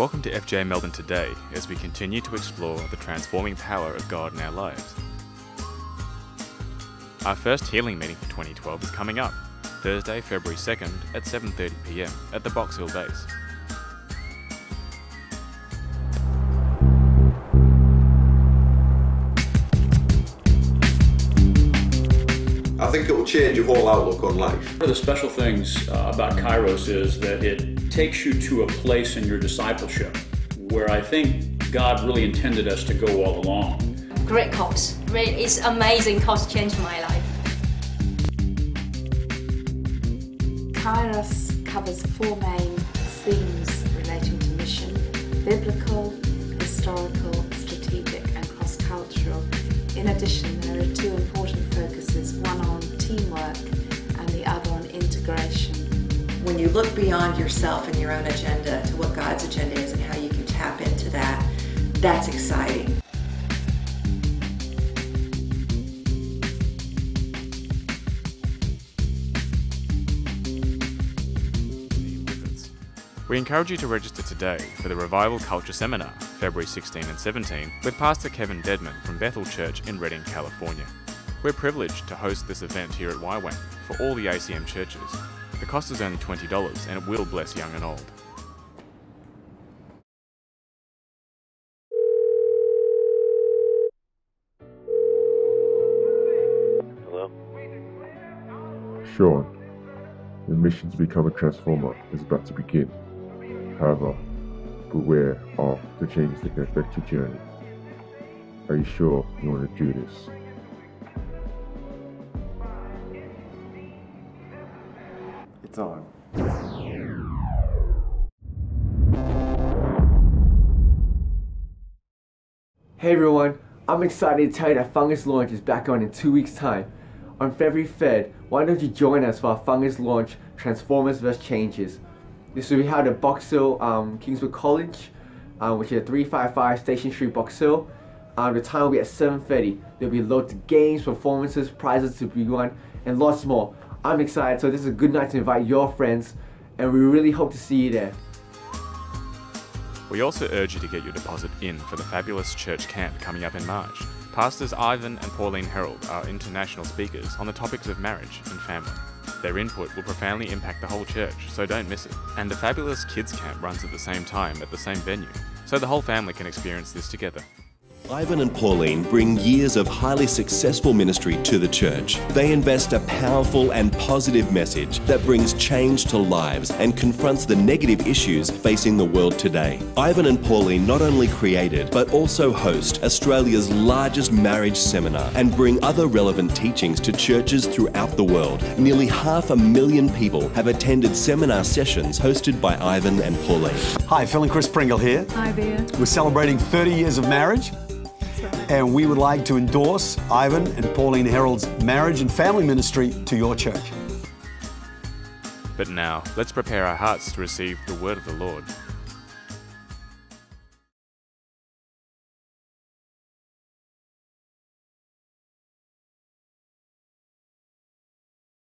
welcome to FGA Melbourne today as we continue to explore the transforming power of God in our lives. Our first healing meeting for 2012 is coming up, Thursday, February 2nd at 7.30pm at the Box Hill base. I think it will change your whole outlook on life. One of the special things uh, about Kairos is that it takes you to a place in your discipleship where I think God really intended us to go all along. Great course. It's amazing course changed my life. Kairos covers four main themes relating to mission biblical, historical, In addition, there are two important focuses one on teamwork and the other on integration. When you look beyond yourself and your own agenda to what God's agenda is and how you can tap into that, that's exciting. We encourage you to register today for the Revival Culture Seminar, February 16 and 17, with Pastor Kevin Dedmon from Bethel Church in Redding, California. We're privileged to host this event here at YWAM for all the ACM churches. The cost is only $20 and it will bless young and old. Hello? Sean, your mission to become a transformer is about to begin. However, beware of the changes that can affect your journey. Are you sure you want to do this? It's on. Hey everyone, I'm excited to tell you that Fungus Launch is back on in two weeks' time. On February 3rd, why don't you join us for our Fungus Launch Transformers vs. Changes? This will be held at Box Hill, um, Kingswood College, um, which is at 355 Station Street, Box Hill. Um, the time will be at 7.30. There'll be loads of games, performances, prizes to be won, and lots more. I'm excited, so this is a good night to invite your friends, and we really hope to see you there. We also urge you to get your deposit in for the fabulous church camp coming up in March. Pastors Ivan and Pauline Herold are international speakers on the topics of marriage and family. Their input will profoundly impact the whole church, so don't miss it. And the fabulous kids camp runs at the same time at the same venue, so the whole family can experience this together. Ivan and Pauline bring years of highly successful ministry to the church. They invest a powerful and positive message that brings change to lives and confronts the negative issues facing the world today. Ivan and Pauline not only created but also host Australia's largest marriage seminar and bring other relevant teachings to churches throughout the world. Nearly half a million people have attended seminar sessions hosted by Ivan and Pauline. Hi, Phil and Chris Pringle here. Hi there. We're celebrating 30 years of marriage and we would like to endorse Ivan and Pauline Herold's marriage and family ministry to your church. But now, let's prepare our hearts to receive the word of the Lord.